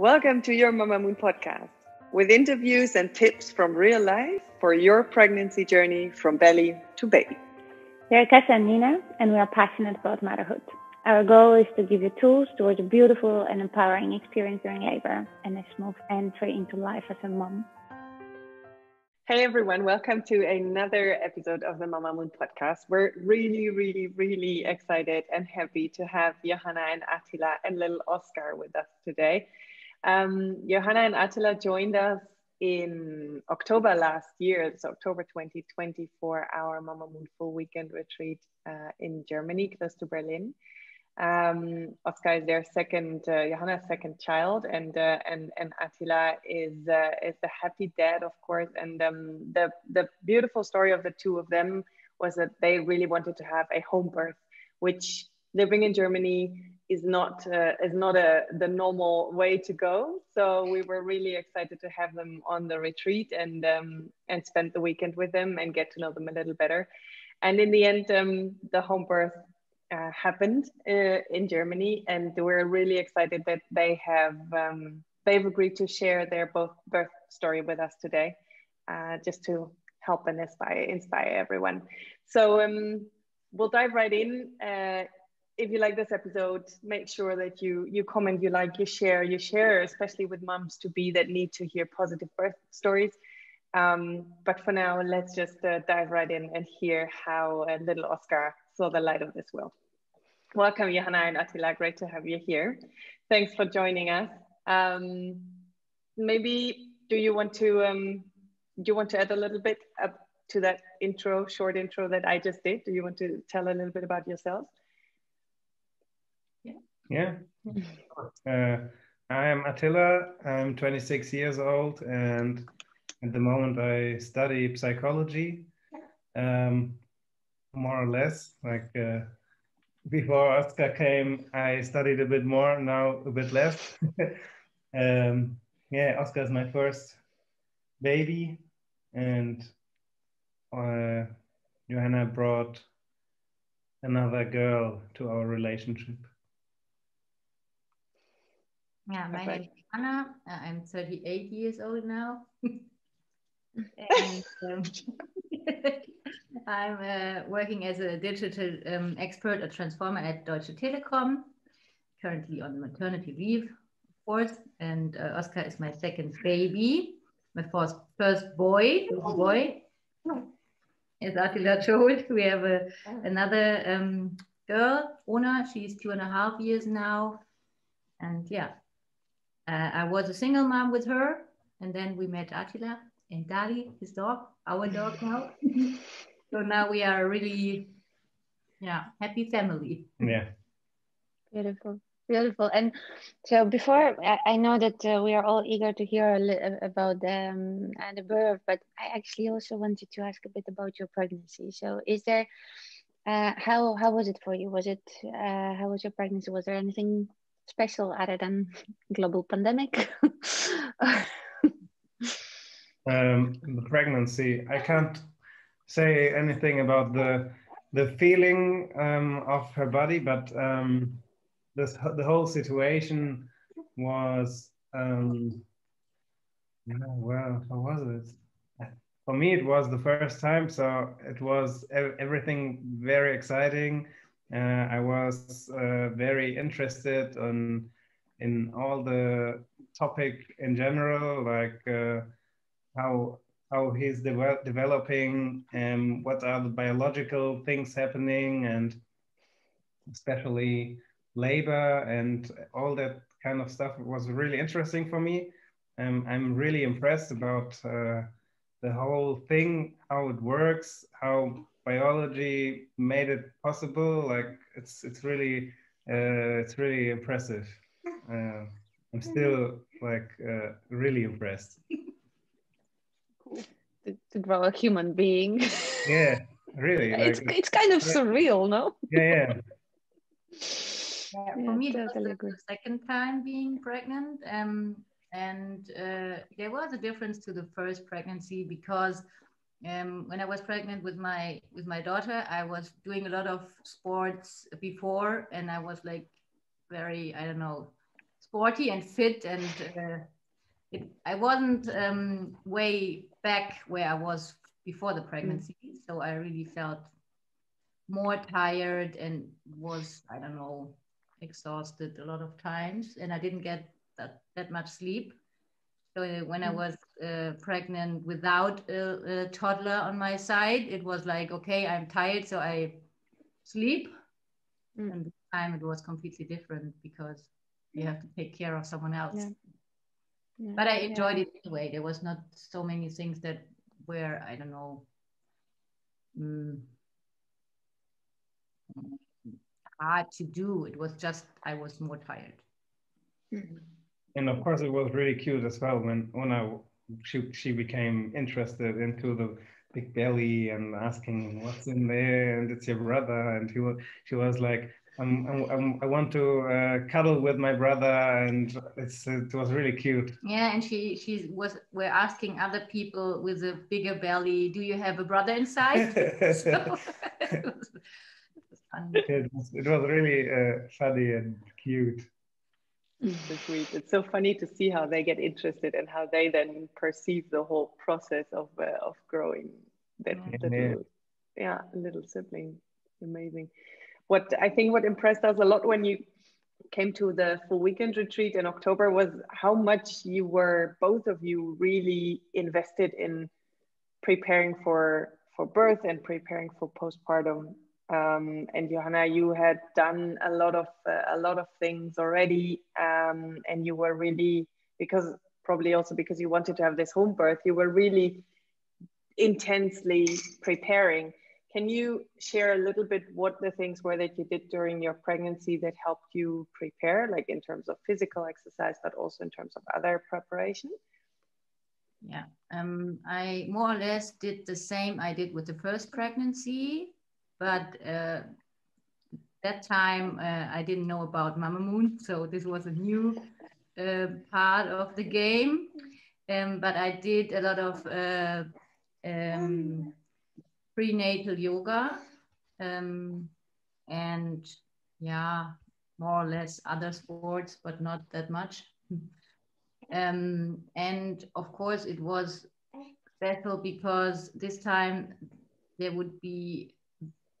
Welcome to your Mamamoon podcast with interviews and tips from real life for your pregnancy journey from belly to baby. We are Tessa and Nina, and we are passionate about motherhood. Our goal is to give you tools towards a beautiful and empowering experience during labor and a smooth entry into life as a mom. Hey everyone, welcome to another episode of the Mamamoon podcast. We're really, really, really excited and happy to have Johanna and Attila and little Oscar with us today. Um, Johanna and Attila joined us in October last year, so October 2020, for our Mamamoon full weekend retreat uh, in Germany, close to Berlin. Um, Oscar is their second, uh, Johanna's second child, and uh, and and Attila is uh, is the happy dad, of course. And um, the the beautiful story of the two of them was that they really wanted to have a home birth, which living in Germany is not uh, is not a the normal way to go. So we were really excited to have them on the retreat and um, and spend the weekend with them and get to know them a little better. And in the end, um, the home birth uh, happened uh, in Germany, and we're really excited that they have um, they've agreed to share their both birth story with us today, uh, just to help and inspire inspire everyone. So um, we'll dive right in uh, if you like this episode, make sure that you you comment, you like, you share, you share, especially with moms to be that need to hear positive birth stories. Um, but for now, let's just uh, dive right in and hear how uh, little Oscar saw the light of this world. Welcome, Johanna and Attila. Great to have you here. Thanks for joining us. Um, maybe do you want to um, do you want to add a little bit up to that intro, short intro that I just did? Do you want to tell a little bit about yourselves? Yeah. Uh, I am Attila. I'm 26 years old, and at the moment I study psychology, um, more or less. Like uh, before Oscar came, I studied a bit more. Now a bit less. um, yeah, Oscar is my first baby, and uh, Johanna brought another girl to our relationship. Yeah, my name is Anna. Uh, I'm 38 years old now. and um, I'm uh, working as a digital um, expert, a transformer at Deutsche Telekom, currently on maternity leave, of course. And uh, Oscar is my second baby, my first, first boy, boy. As Attila told, we have a, another um, girl, Ona. She's two and a half years now. And yeah, uh, I was a single mom with her, and then we met Attila and Dali, his dog, our dog now. so now we are really, yeah, happy family. Yeah. Beautiful. Beautiful. And so before, I, I know that uh, we are all eager to hear li- about um, uh, the birth, but I actually also wanted to ask a bit about your pregnancy. So is there, uh, how, how was it for you? Was it, uh, how was your pregnancy? Was there anything special other than global pandemic? um, the pregnancy. I can't say anything about the the feeling um, of her body, but um, the whole situation was. Um, well, how was it? For me, it was the first time, so it was everything very exciting I was uh, very interested on in all the topic in general, like uh, how how he's de developing and what are the biological things happening, and especially labor and all that kind of stuff was really interesting for me. Um, I'm really impressed about uh, the whole thing, how it works, how biology made it possible. Like it's it's really uh, it's really impressive. Uh, I'm still like uh, really impressed. Cool. To, to, draw a human being. Yeah, really. Like, it's it's kind of surreal, no? Yeah, yeah. Yeah, for yeah, me, totally it was the second time being pregnant. Um, and uh, there was a difference to the first pregnancy because um, when I was pregnant with my with my daughter, I was doing a lot of sports before, and I was like very I don't know sporty and fit, and uh, it, I wasn't um, way back where I was before the pregnancy. Mm. So I really felt more tired and was I don't know exhausted a lot of times, and I didn't get that that much sleep. So uh, when I mm. was uh, pregnant without a, a, toddler on my side, it was like, okay, I'm tired, so I sleep. Mm. And the time it was completely different because you have to take care of someone else. Yeah. Yeah. But I enjoyed yeah. it anyway. There was not so many things that were, I don't know, um, hard to do. It was just I was more tired. Mm-hmm and of course it was really cute as well when when I she she became interested into the big belly and asking what's in there and it's your brother. And he was she was like I'm, I'm, i want to uh, cuddle with my brother. And it's it was really cute. Yeah and she she was we're asking other people with a bigger belly do you have a brother inside? So, it, was, it, was, it was really uh, funny and cute so sweet. It's so funny to see how they get interested and how they then perceive the whole process of uh, of growing that yeah. little, yeah, little sibling. Amazing. What I think what impressed us a lot when you came to the full weekend retreat in October was how much you were both of you really invested in preparing for for birth and preparing for postpartum um, and Johanna, you had done a lot of uh, a lot of things already, um, and you were really because probably also because you wanted to have this home birth, you were really intensely preparing. Can you share a little bit what the things were that you did during your pregnancy that helped you prepare, like in terms of physical exercise, but also in terms of other preparation? Yeah, um, I more or less did the same I did with the first pregnancy but uh, that time uh, I didn't know about Mamamoon, so this was a new uh, part of the game. Um, but I did a lot of uh, um, prenatal yoga um, and yeah, more or less other sports, but not that much. Um, and of course, it was special because this time there would be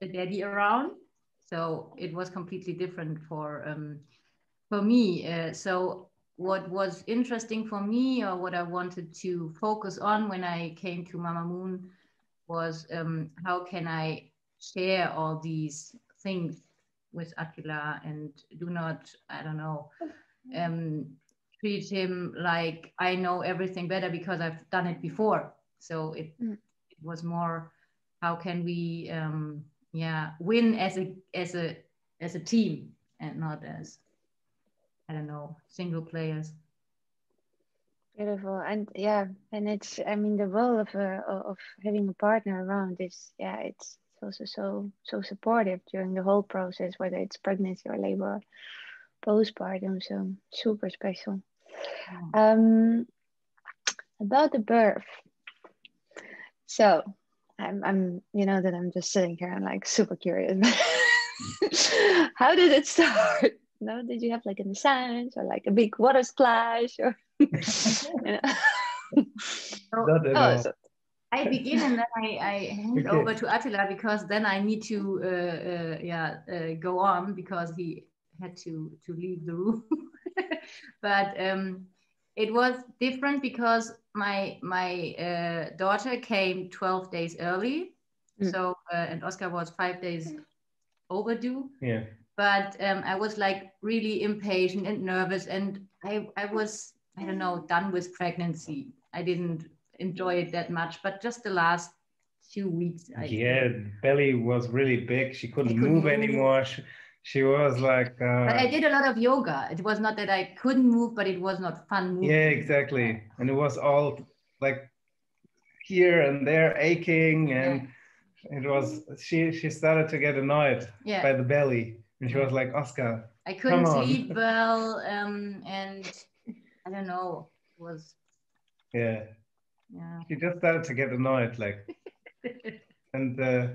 a daddy around. So it was completely different for um, for me. Uh, so what was interesting for me, or what I wanted to focus on when I came to Mamamoon, was um, how can I share all these things with Attila and do not, I don't know, um, treat him like I know everything better because I've done it before. So it, mm. it was more, how can we um, yeah win as a as a as a team and not as i don't know single players. Beautiful. And yeah and it's i mean the role of a, of having a partner around is yeah it's also so so supportive during the whole process whether it's pregnancy or labor postpartum so super special. Um about the birth. So I'm, I'm, you know, that I'm just sitting here and like super curious. How did it start? No, did you have like a massage or like a big water splash or? you know? oh, so, I begin and then I, I hand okay. over to Attila because then I need to, uh, uh, yeah, uh, go on because he had to to leave the room. but um, it was different because my my uh, daughter came 12 days early. Mm. so uh, and oscar was five days overdue. Yeah. But um, i was like really impatient and nervous. And i i was i don't know done with pregnancy. I didn't enjoy it that much. But just the last two weeks I yeah belly was really big. She couldn't, couldn't move, move, anymore. She, she was like uh, but i did a lot of yoga. It was not that i couldn't move but it was not fun moving. yeah exactly. And it was all like here and there aching and yeah. it was she she started to get annoyed yeah. by the belly. And she was like oscar i couldn't sleep well um and i don't know was yeah. Yeah. She just started to get annoyed like. And uh,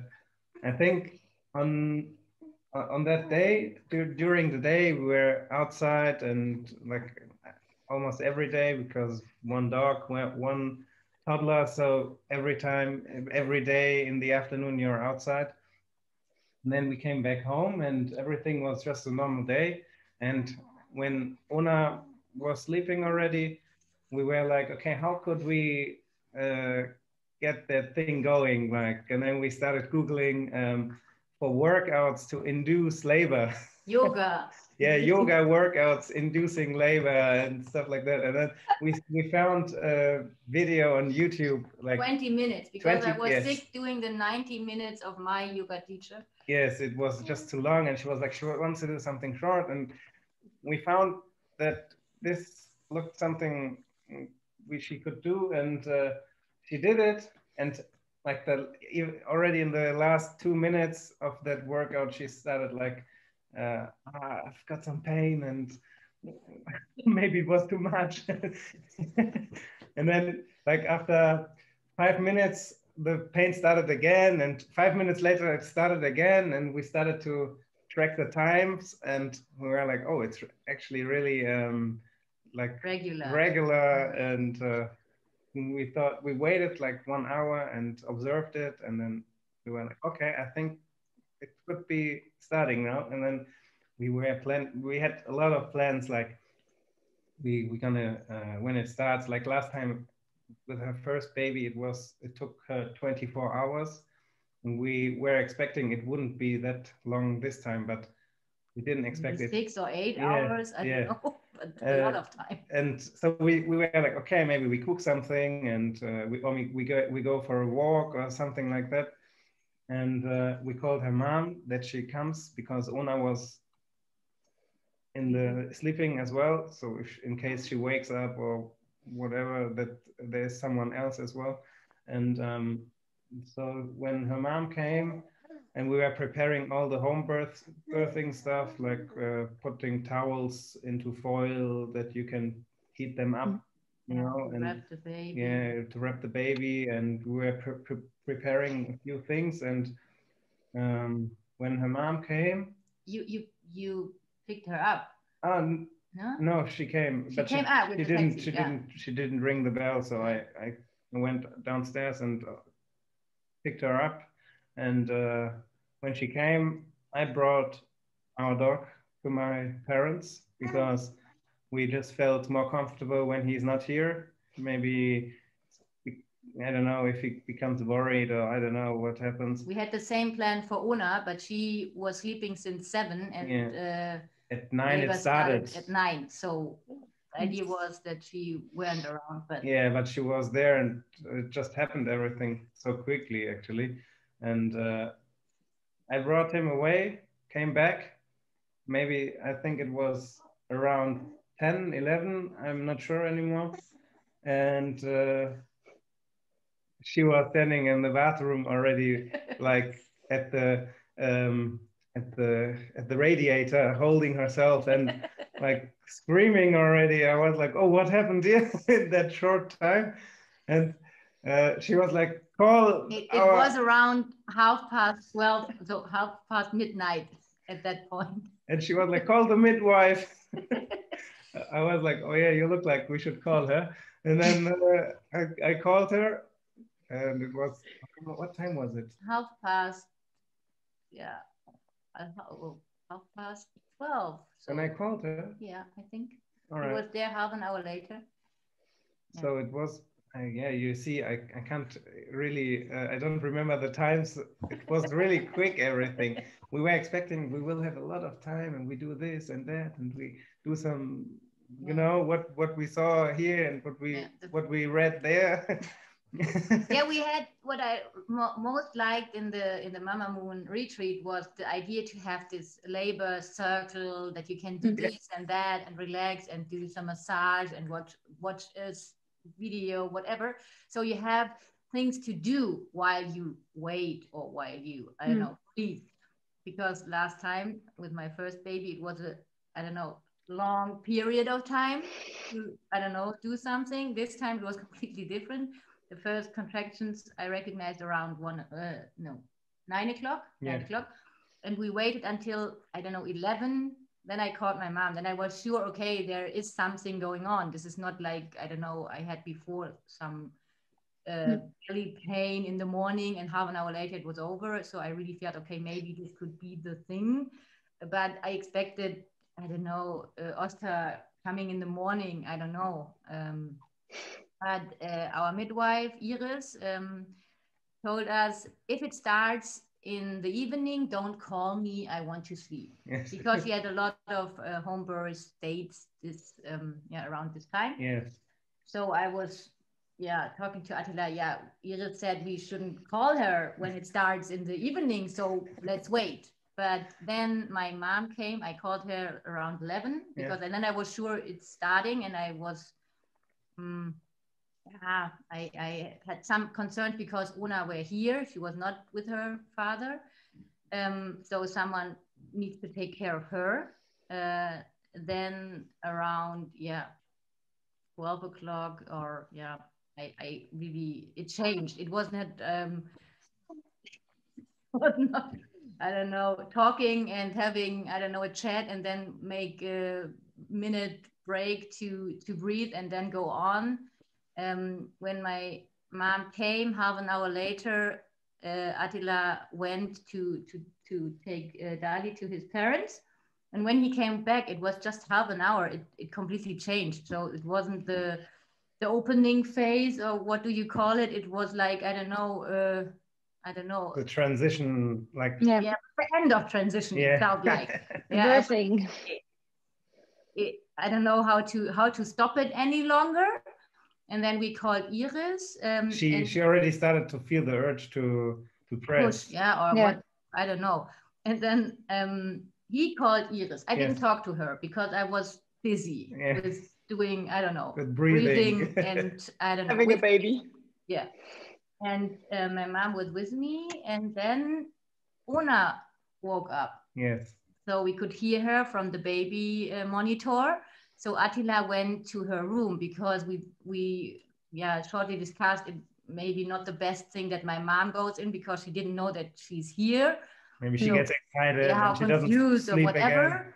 i think on on that day during the day we were outside and like almost every day because one dog one toddler so every time every day in the afternoon you're outside. And then we came back home and everything was just a normal day. And when una was sleeping already we were like okay how could we uh, get that thing going? Like and then we started googling um, for workouts to induce labor. Yoga. Yeah yoga workouts inducing labor and stuff like that. And then we we found a video on youtube like 20 minutes because 20, i was yes. sick doing the 90 minutes of my yoga teacher. Yes it was just too long and she was like she wants to do something short. And we found that this looked something we she could do and uh, she did it and like the already in the last two minutes of that workout she started like uh, ah, i've got some pain and maybe it was too much. And then like after five minutes the pain started again and five minutes later it started again and we started to track the times and we were like oh it's actually really um, like regular. regular and uh, we thought we waited like one hour and observed it and then we were like okay i think it could be starting now. And then we were plan we had a lot of plans like we we gonna uh, when it starts like last time with her first baby it was it took her 24 hours. And we were expecting it wouldn't be that long this time but we didn't expect Maybe it six or eight yeah, hours i yeah. don't know a lot of time. And so we, we were like, okay, maybe we cook something and uh, we, we, we, go, we go for a walk or something like that. And uh, we called her mom that she comes because Ona was in the sleeping as well. So if, in case she wakes up or whatever, that there's someone else as well. And um, so when her mom came, and we were preparing all the home birth birthing stuff like uh, putting towels into foil that you can heat them up you know and wrap the baby. yeah to wrap the baby. And we were pre pre preparing a few things. And um, when her mom came you you you picked her up? Um, no? no she came she but came she, out she didn't taxi, she yeah. didn't she didn't ring the bell. So i i went downstairs and uh, picked her up and uh, when she came, I brought our dog to my parents because we just felt more comfortable when he's not here. Maybe I don't know if he becomes worried or I don't know what happens. We had the same plan for Una, but she was sleeping since seven and yeah. uh, at nine it started. started. At nine, so the idea was that she went around, but yeah, but she was there and it just happened everything so quickly actually, and uh, I brought him away, came back. Maybe I think it was around 10, 11, I'm not sure anymore. And uh, she was standing in the bathroom already, like at the um, at the at the radiator, holding herself and like screaming already. I was like, "Oh, what happened here in that short time?" And uh, she was like, call. It, it our... was around half past 12, so half past midnight at that point. And she was like, call the midwife. I was like, oh yeah, you look like we should call her. And then uh, I, I called her and it was, what time was it? Half past, yeah, oh, half past 12. So, and I called her. Yeah, I think. All right. was there half an hour later. So it was uh, yeah, you see, I, I can't really, uh, I don't remember the times. It was really quick, everything. We were expecting we will have a lot of time and we do this and that and we do some, you know, what, what we saw here and what we, yeah, the, what we read there. yeah, we had what I mo most liked in the in the Mamamoon retreat was the idea to have this labor circle that you can do this and that and relax and do some massage and watch watch us video, whatever. So you have things to do while you wait or while you, I don't mm. know, breathe. Because last time with my first baby, it was a, I don't know, long period of time to, I don't know, do something. This time it was completely different. The first contractions I recognized around one, uh, no, nine o'clock, yeah. nine o'clock. and we waited until I don't know 11. Then I called my mom. Then I was sure, okay, there is something going on. This is not like I don't know I had before some uh, belly pain in the morning, and half an hour later it was over. So I really felt, okay, maybe this could be the thing. But I expected, I don't know, uh, Oscar coming in the morning. I don't know. Um, but uh, our midwife Iris um, told us if it starts in the evening, don't call me. I want to sleep Yes. because she had a lot of uh, home birth dates this um, yeah around this time. yes. So I was yeah talking to Attila. Yeah, Iris said we shouldn't call her when it starts in the evening. So let's wait. But then my mom came. I called her around eleven Yeah. because and then I was sure it's starting, and I was. Um, yeah, I, I had some concerns because Una were here. She was not with her father. Um, so someone needs to take care of her. Uh, then around, yeah, 12 o'clock or, yeah, I, I really, it changed. It wasn't, um, was not, I don't know, talking and having, I don't know, a chat and then make a minute break to, to breathe and then go on um, when my mom came half an hour later, uh, Attila went to to to take uh, Dali to his parents, and when he came back, it was just half an hour. It it completely changed. So it wasn't the the opening phase or what do you call it? It was like I don't know. Uh, I don't know. The transition, like Yeah, Yeah, the end of transition. It yeah. felt like. Yeah, birthing. it, I don't know how to how to stop it any longer. And then we called Iris. Um, she and she already started to feel the urge to to press. push, yeah, or Yeah. what? I don't know. And then um, he called Iris. I didn't talk to her because I was busy Yeah. with doing I don't know With breathing. and I don't know. Having a with- baby. yeah. And uh, my mom was with me, and then Una woke up. yes. so we could hear her from the baby uh, monitor. So Attila went to her room because we we yeah shortly discussed it maybe not the best thing that my mom goes in because she didn't know that she's here. Maybe she No. gets excited Yeah, and she doesn't confused or sleep whatever. again.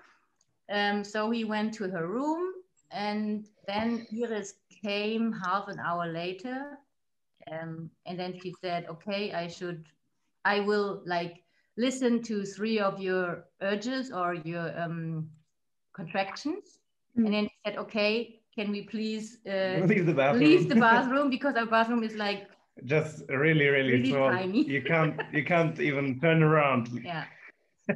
Um, so he went to her room, and then Iris came half an hour later, um, and then she said, "Okay, I should, I will like listen to three of your urges or your um, contractions," Mm. and then he said, "Okay, can we please uh, leave the bathroom. leave the bathroom because our bathroom is like Just really, really, Really small. tiny. You can't you can't even turn around. yeah."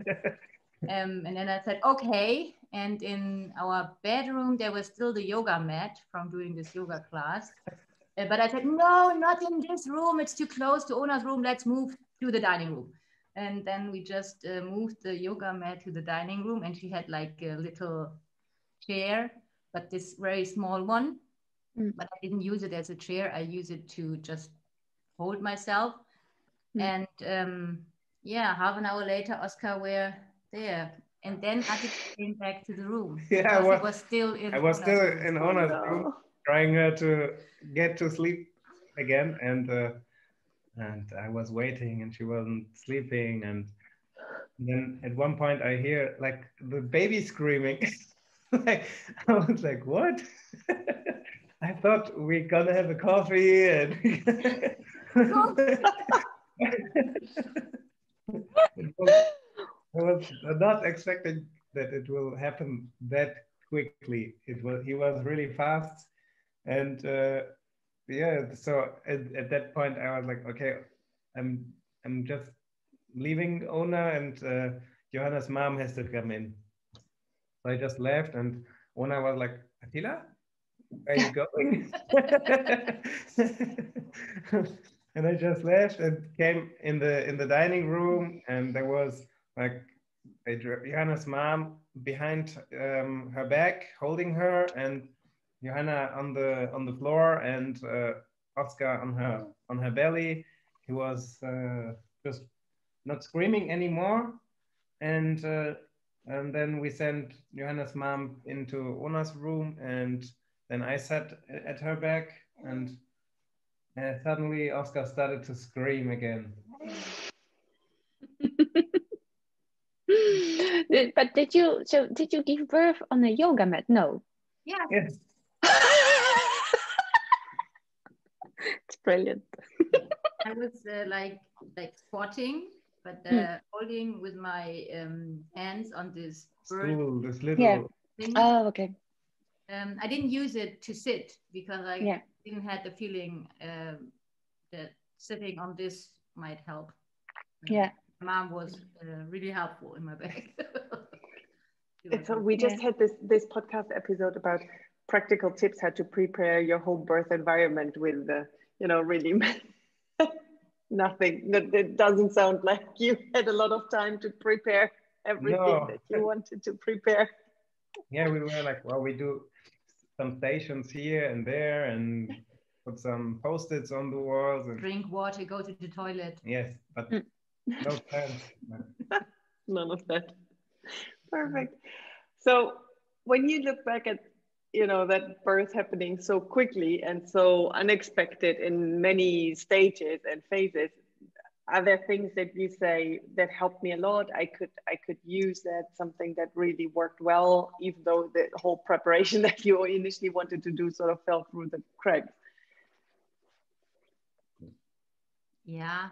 um, and then I said, okay. And in our bedroom, there was still the yoga mat from doing this yoga class. Uh, but I said, no, not in this room. It's too close to Ona's room. Let's move to the dining room. And then we just uh, moved the yoga mat to the dining room. And she had like a little chair, but this very small one. Mm. But I didn't use it as a chair. I use it to just hold myself. Mm. And um, yeah, half an hour later, Oscar were there. And then Ati came back to the room. Yeah, I was- was still in. I was still in Ona's no. room trying her to get to sleep again and uh, and I was waiting and she wasn't sleeping and then at one point I hear like the baby screaming like I was like what I thought we're gonna have a coffee and I was not expecting that it will happen that quickly. It was he was really fast, and uh, yeah. So at, at that point, I was like, okay, I'm I'm just leaving Ona, and uh, Johanna's mom has to come in. So I just left, and when I was like, Attila, where are you going? and I just left and came in the in the dining room, and there was like Johanna's mom behind um, her back, holding her, and Johanna on the on the floor, and uh, Oscar on her on her belly. He was uh, just not screaming anymore, and uh, and then we sent Johanna's mom into Ona's room, and then I sat at her back, and uh, suddenly Oscar started to scream again. but did you so did you give birth on a yoga mat? No. Yeah. Yes. it's brilliant. I was uh, like like squatting, but uh, holding with my um, hands on this birth Stool, this little. Yeah. thing. Oh, okay. um, I didn't use it to sit because I Yeah. didn't have the feeling um, that sitting on this might help. Yeah. My mom was uh, really helpful in my back. It's, uh, we just had this this podcast episode about practical tips how to prepare your home birth environment with the you know really nothing that it doesn't sound like you had a lot of time to prepare everything No. that you wanted to prepare Yeah, we were like, well, we do some stations here and there and put some post-its on the walls and Drink water, go to the toilet. yes, but Mm. no plans. none of that perfect so when you look back at you know that birth happening so quickly and so unexpected in many stages and phases are there things that you say that helped me a lot i could i could use that something that really worked well even though the whole preparation that you initially wanted to do sort of fell through the cracks Yeah.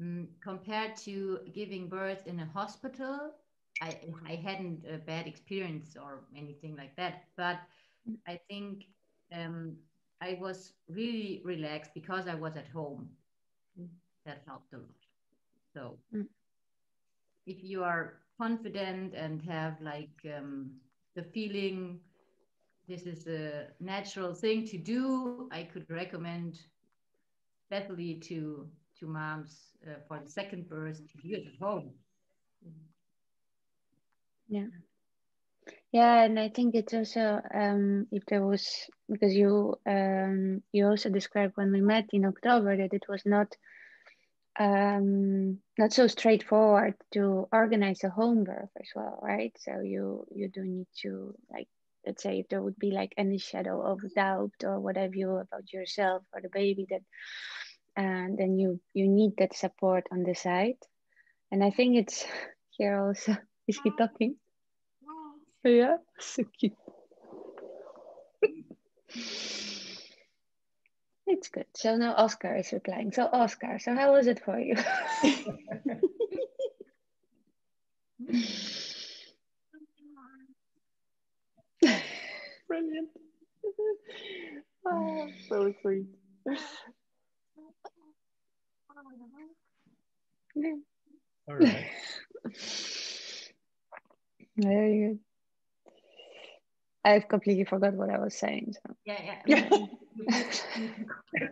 Mm, compared to giving birth in a hospital, I, I hadn't a bad experience or anything like that. But I think um, I was really relaxed because I was at home. That helped a lot. So Mm. if you are confident and have like um, the feeling this is a natural thing to do, I could recommend especially to to moms uh, for the second birth to do it at home. Yeah, and I think it's also um, if there was because you um, you also described when we met in October that it was not um, not so straightforward to organize a home birth as well, right? So you you do need to like let's say if there would be like any shadow of doubt or whatever you about yourself or the baby that and then you you need that support on the side and i think it's here also is he talking yeah so cute. It's good. So now oscar is replying. So oscar so how was it for you? Brilliant. Oh, so sweet. All right. very good i've completely forgot what i was saying so Yeah, Yeah. yeah.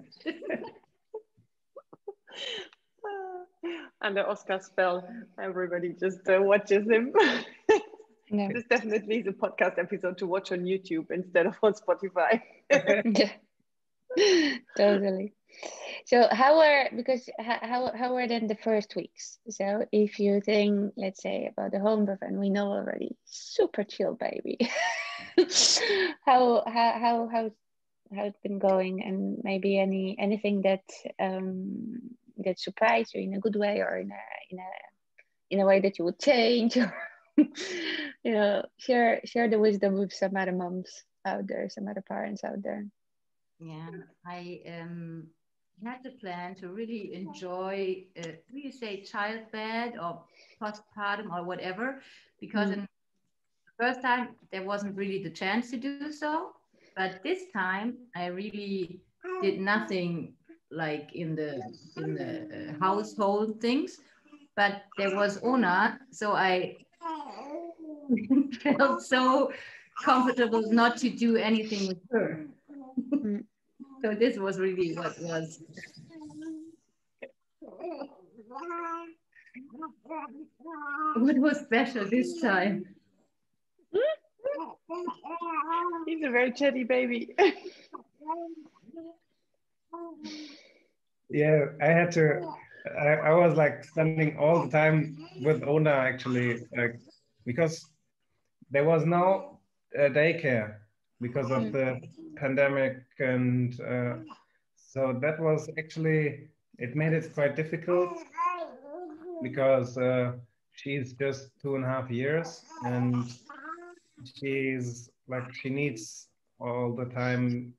under Oscar spell, everybody just uh, watches him. yeah this definitely is a podcast episode to watch on YouTube instead of on Spotify. yeah totally so how were because how how were then the first weeks so if you think let's say about the home birth and we know already super chill baby how how how how how it's been going and maybe any anything that um that surprised you in a good way or in a in a in a way that you would change you know share share the wisdom with some other moms out there some other parents out there Yeah, I um, had the plan to really enjoy, uh, do you say childbed or postpartum or whatever? Because in the first time there wasn't really the chance to do so, but this time I really did nothing like in the in the uh, household things, but there was Ona, so I felt so comfortable not to do anything with her. Mm. so this was really what was what was special this time. He's a very chatty baby. Yeah, I had to. I, I was like spending all the time with Ona actually, like because there was no uh, daycare because of the pandemic, and uh, so that was actually it made it quite difficult because uh, she's just two and a half years and she's like she needs all the time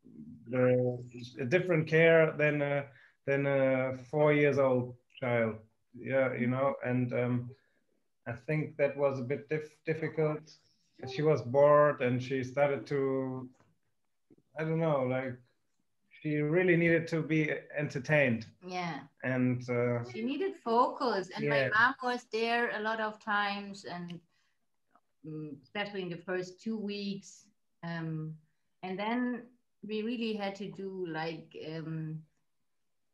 the a different care than a than a four years old child yeah you know and um, i think that was a bit dif- difficult she was bored and she started to i don't know like she really needed to be entertained Yeah. and uh, She needed focus, and Yeah. my mom was there a lot of times, and especially in the first two weeks. Um, and then we really had to do like um,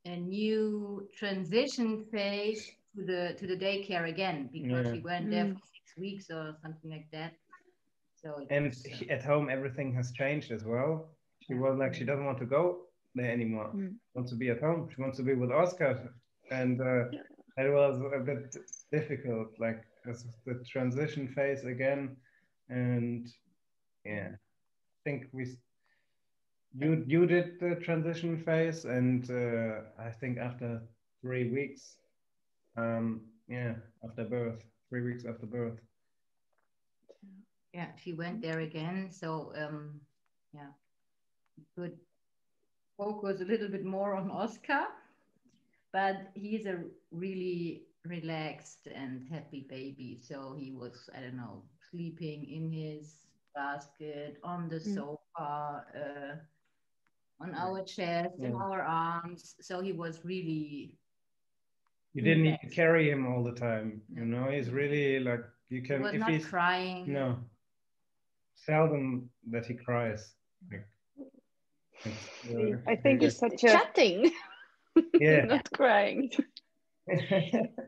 a new transition phase to the to the daycare again because Yeah. we weren't there Mm. for six weeks or something like that. So and was, uh, at home everything has changed as well she was like she doesn't want to go there anymore Mm. Wants to be at home she wants to be with oscar and uh, it was a bit difficult like it's the transition phase again. And yeah i think we you you did the transition phase and uh, i think after three weeks um yeah after birth three weeks after birth. Yeah, she went there again. So um, yeah, could focus a little bit more on Oscar, but he's a really relaxed and happy baby. So he was, I don't know, sleeping in his basket on the Mm. sofa, uh, on our chest, in our arms. So he was really You didn't need to carry him all the time. No. You know, he's really like you he can was if not he's crying. no seldom that he cries. Like, uh, I think it's such a Chatting, yeah. not crying.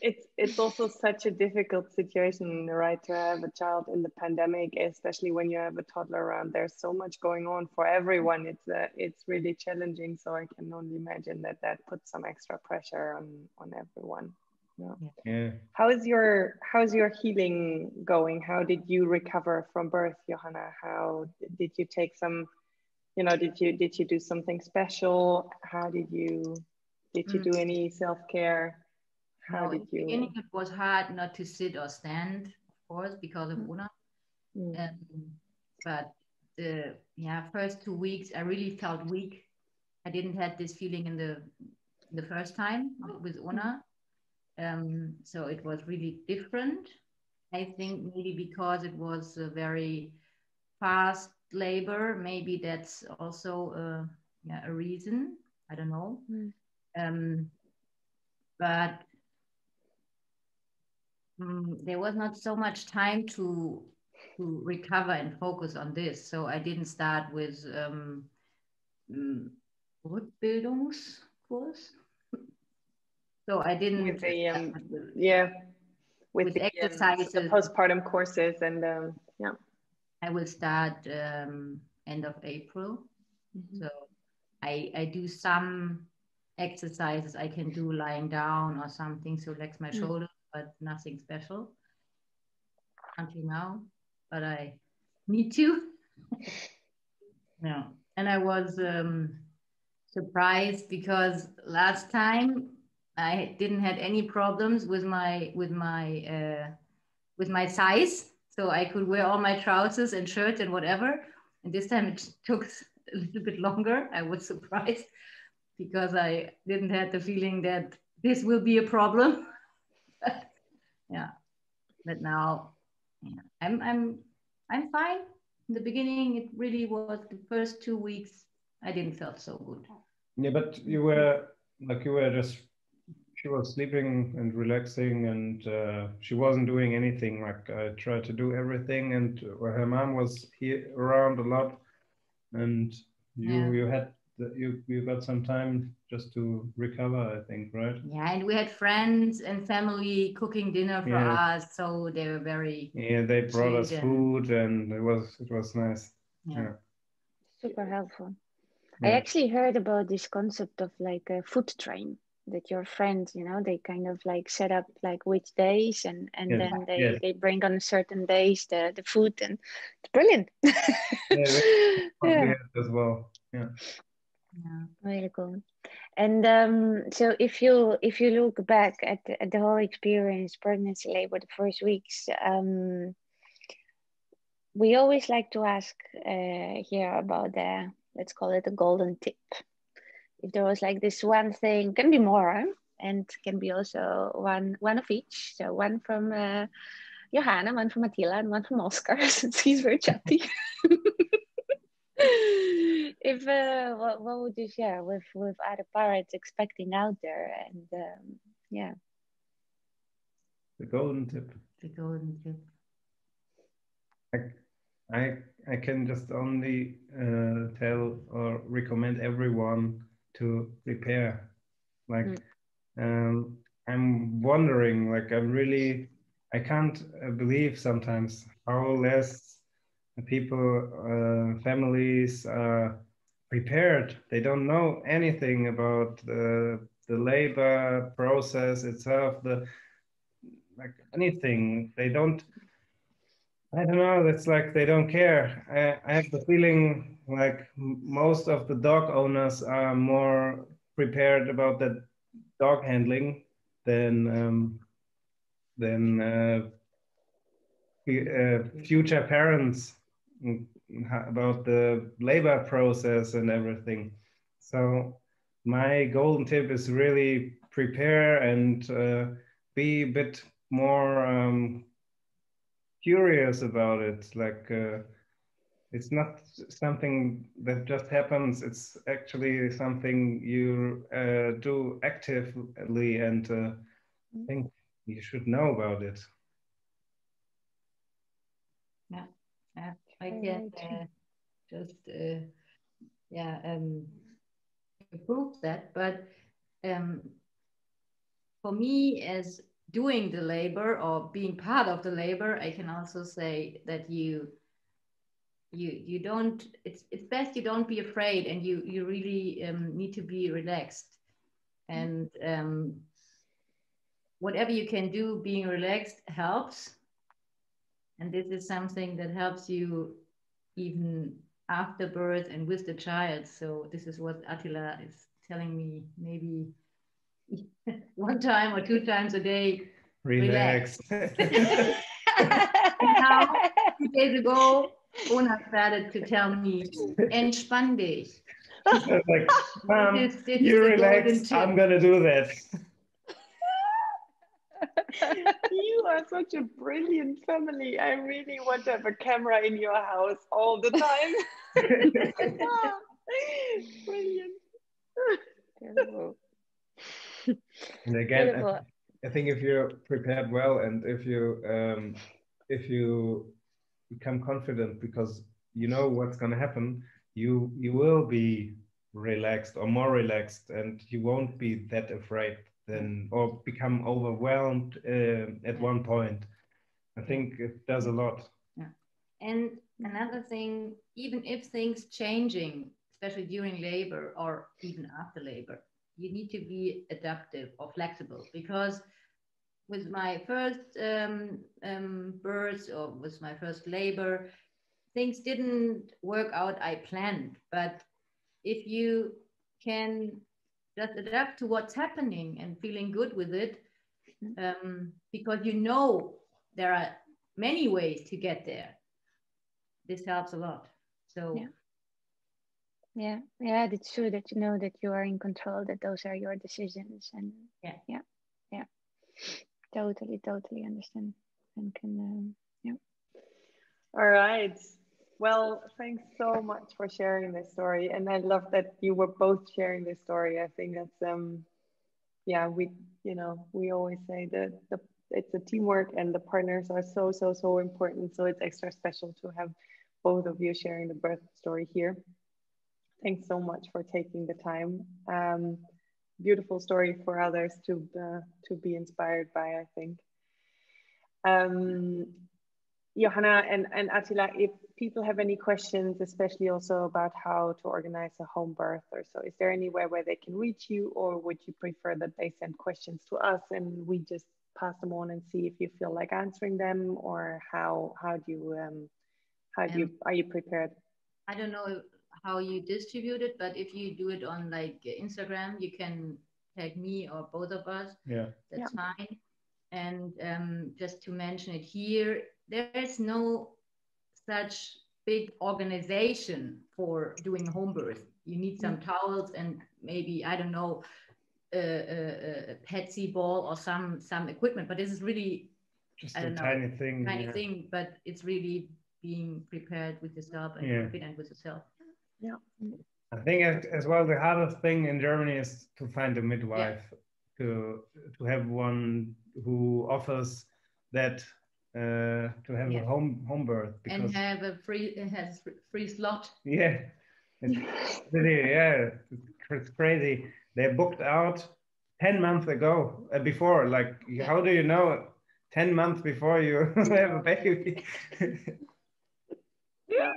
it's it's also such a difficult situation right to have a child in the pandemic especially when you have a toddler around. There's so much going on for everyone. It's uh, it's really challenging. So i can only imagine that that puts some extra pressure on on everyone. Yeah. how is your how's your healing going? How did you recover from birth johanna? How did you take some you know did you did you do something special? How did you did you Mm. do any self-care how No, did you beginning it was hard not to sit or stand, of course, because of Mm. Una. Mm. Um, but the yeah first two weeks I really felt weak. I didn't have this feeling in the the first time with Una. Um, so it was really different. I think maybe because it was a very fast labor, maybe that's also a, yeah, a reason. I don't know. Mm. Um, but mm, there was not so much time to to recover and focus on this. So I didn't start with um, mm, Rückbildungskurs. So I didn't. with the um, yeah with, With the, um, exercises. the postpartum courses and um, yeah I will start um, end of April. Mm-hmm. So I I do some exercises I can do lying down or something to relax my Mm. shoulders, but nothing special until now. But I need to. yeah, and I was um, surprised because last time I didn't had any problems with my with my uh, with my size, so I could wear all my trousers and shirt and whatever. And this time it took a little bit longer. I was surprised because I didn't have the feeling that this will be a problem. Yeah, but now yeah, I'm I'm I'm fine. In the beginning, it really was the first two weeks. I didn't feel so good. Yeah, but you were like you were just she was sleeping and relaxing and uh, she wasn't doing anything like I tried to do everything and her mom was here around a lot and you Yeah. you had you you got some time just to recover I think right Yeah, and we had friends and family cooking dinner for Yeah. us, so they were very yeah they brought us food and it was it was nice yeah. Yeah. Super helpful. I actually heard about this concept of like a food train that your friends, you know, they kind of like set up like which days and and Yes, then they yes. they bring on certain days the the food and it's brilliant. Yeah, yeah. Yeah, as well yeah yeah. Very cool. And um, so if you if you look back at the, at the whole experience, pregnancy, labor, the first weeks, um, we always like to ask uh, here about the let's call it a golden tip. If there was like this one thing, can be more, and can be also one one of each. So one from uh, Johanna, one from Attila, and one from Oscar, since he's very chatty. if uh, what, what would you share with with other parents expecting out there? And um, yeah. The golden tip. The golden tip. I, I, I can just only uh, tell or recommend everyone to prepare like mm. um, i'm wondering like i'm really i can't uh, believe sometimes how less people, uh, families are prepared. They don't know anything about the, the labor process itself, the like anything. They don't. I don't know. It's like they don't care. I, I have the feeling like most of the dog owners are more prepared about the dog handling than um, than uh, uh, future parents about the labor process and everything. So my golden tip is really prepare and uh, be a bit more um, curious about it. Like uh, it's not something that just happens. It's actually something you uh, do actively, and uh, I think you should know about it. Yeah, yeah. I can uh, just uh, yeah um, prove that. But um, for me, as doing the labor or being part of the labor, I can also say that you you you don't it's it's best you don't be afraid and you you really um, need to be relaxed. And um, whatever you can do being relaxed helps and this is something that helps you even after birth and with the child. So this is what Attila is telling me maybe one time or two times a day. Relax. relax. now, two days ago, Ona started to tell me, entspann dich. like, Mom, this, this you relax, I'm gonna do that. you are such a brilliant family. I really want to have a camera in your house all the time. brilliant. And again, I, I, think if you're prepared well and if you um, if you become confident because you know what's going to happen, you you will be relaxed or more relaxed, and you won't be that afraid then or become overwhelmed uh, at one point. I think it does a lot. Yeah. And another thing, even if things changing, especially during labor or even after labor, you need to be adaptive or flexible because with my first um, um, birth or with my first labor, things didn't work out I planned. But if you can just adapt to what's happening and feeling good with it mm-hmm. um, because you know there are many ways to get there. This helps a lot. So yeah. Yeah. Yeah it's true that you know that you are in control that those are your decisions and yeah. Yeah. Yeah. Totally totally understand and can um, yeah. All right well, thanks so much for sharing this story. And I love that you were both sharing this story. I think that's um yeah, we you know, we always say that the it's a teamwork and the partners are so so so important. So it's extra special to have both of you sharing the birth story here. Thanks so much for taking the time. Um, beautiful story for others to uh, to be inspired by. I think. Um, Johanna and, and Attila, if people have any questions, especially also about how to organize a home birth or so, is there anywhere where they can reach you or would you prefer that they send questions to us and we just pass them on and see if you feel like answering them or how how do you um how do you are you prepared? I don't know how you distribute it, but if you do it on like Instagram, you can tag me or both of us. Yeah. That's yeah. fine. And um, just to mention it here, there's no such big organization for doing home birth. You need some mm. towels and maybe I don't know a, a, a Pezzi ball or some some equipment. But this is really just a tiny know, thing. Tiny yeah. thing, but it's really being prepared with yourself and yeah. confident with yourself. Yeah. I think as well the hardest thing in Germany is to find a midwife yeah. to to have one who offers that uh, to have yeah. a home home birth because and have a free has free slot. Yeah, it's really yeah, it's crazy. They booked out ten months ago uh, before. Like, yeah. how do you know ten months before you have a baby? yeah,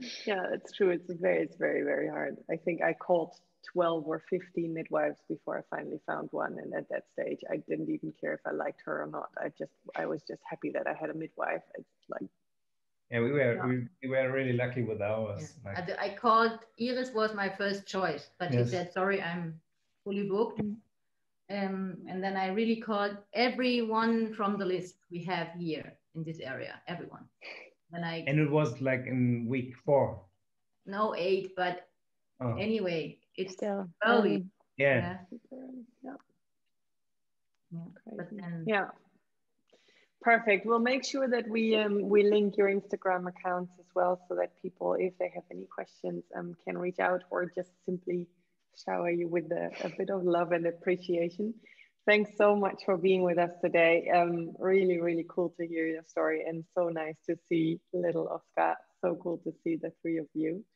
yeah, it's true. It's very, it's very, very hard. I think I called 12 or 15 midwives before I finally found one. And at that stage, I didn't even care if I liked her or not. I just, I was just happy that I had a midwife. It's like, yeah, we were, yeah. We, we were really lucky with ours. Yeah. Like, I called, Iris was my first choice, but yes. she said, sorry, I'm fully booked. Mm. Um, and then I really called everyone from the list we have here in this area, everyone. And I and it was like in week four. No, eight, but oh. anyway, it's still early. Yeah. Yeah. Yeah. Then... yeah. Perfect. We'll make sure that we um, we link your Instagram accounts as well, so that people, if they have any questions, um, can reach out or just simply shower you with a, a bit of love and appreciation. Thanks so much for being with us today. Um, really, really cool to hear your story and so nice to see little Oscar. So cool to see the three of you.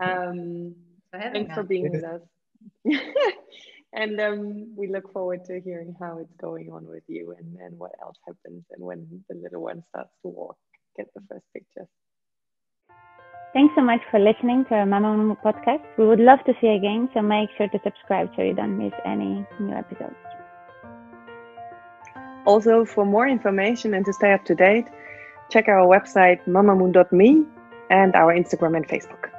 Um, thanks for being with us. and um, we look forward to hearing how it's going on with you and, and what else happens and when the little one starts to walk, get the first pictures. Thanks so much for listening to our Mama podcast. We would love to see you again, so make sure to subscribe so you don't miss any new episodes. Also, for more information and to stay up to date, check our website mamamoon.me and our Instagram and Facebook.